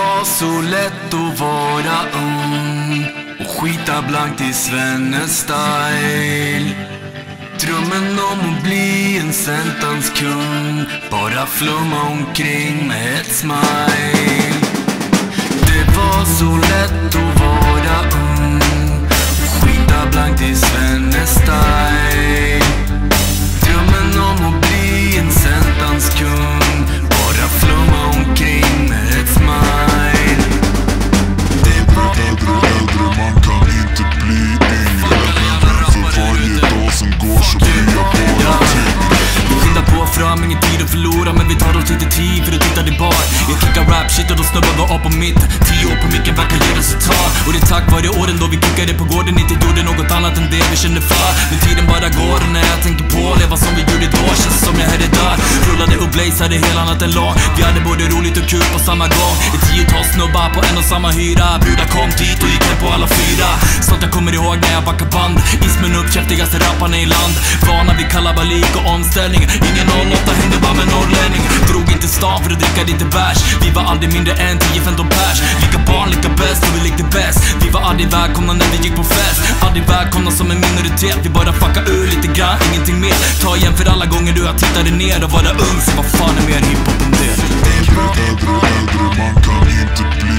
var så lätt att vara ung och skita blankt i svenne-style. Drömmen om att bli en sentans kung Bara flumma omkring med ett smile Det var så lätt att vara ung och skita blankt i Jag kickar rap shit och då snubbar vi på mitt. Tio år på micken verkar ge resultat Och det är tack vare åren då vi kickade på gården. Inte gjorde något annat än det vi kände för. Men tiden bara går och när jag tänker på Leva som vi gjorde då känns det som jag är idag och blazade hela natten lång. Vi hade både roligt och kul på samma gång. Ett tiotal snubbar på en och samma hyra. Brudar kom dit och gick hem på alla fyra. Sånt jag kommer ihåg när jag backar band. Ismen upp, käftigaste rapparna i land. Vana vid kalabalik och omställning. Ingen 08 hängde bara med norrlänning. Drog inte stan för att dricka lite bärs. Vi var aldrig mindre än 10-15 pers. Lika barn, lika bäst och vi lekte bäst. Vi var aldrig välkomna när vi gick på fest. Aldrig välkomna som en minoritet. Vi bara fucka ur lite grann, ingenting mer. Ta igen för alla gånger du har tittat dig ner och vara ung Så vad fan är mer hiphop än det? Äldre, äldre, äldre, man kan inte bli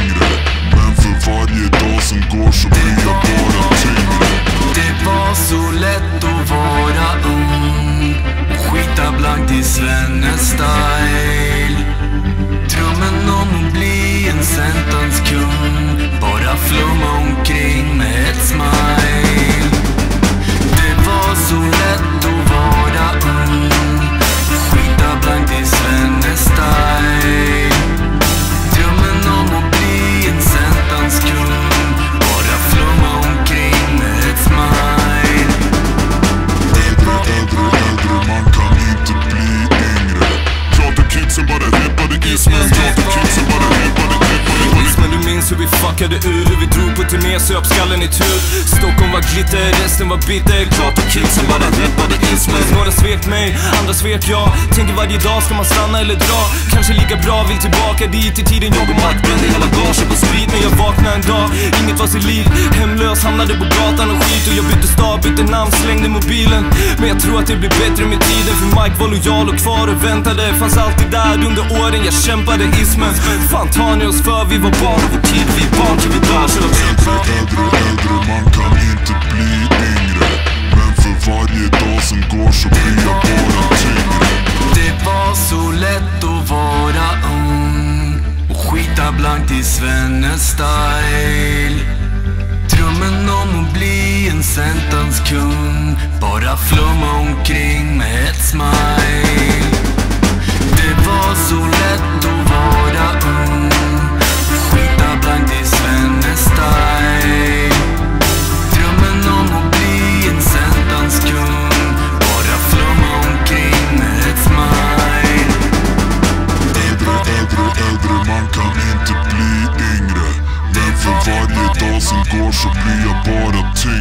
yngre Men för varje dag som går så blir jag bara tyngre Det var så lätt att vara ung. Och skita blankt i svenne-style fuckade ur. Hur vi drog på turné, söp skallen i tur. Stockholm var glitter, resten var bitter. Klart och kidsen bara reppade ismen Några svek mig, andra svek jag. Tänker varje dag, ska man stanna eller dra? Kanske lika bra, vill tillbaka dit. I tiden Jag och Mark brände hela gaget på sprit. Men jag vaknade en dag, inget var sig liv. Hemlös, hamnade på gatan och skit. Och jag bytte stad, bytte namn, slängde mobilen. Men jag tror att det blir bättre med tiden. För Mike var lojal och kvar och väntade. Fanns alltid där under åren jag kämpade ismen Fan tar ni oss för vi var barn och vår tid. Vi barn till vi dör så Äldre, äldre, äldre, man kan inte bli yngre Men för varje dag som går så blir jag bara tyngre. Det var så lätt att vara ung och skita blankt i svenne-style Drömmen om att bli en sentans kung Bara flumma omkring med ett smile. Det var så lätt att man kan inte bli yngre. Men för varje dag som går så blir jag bara tyngre.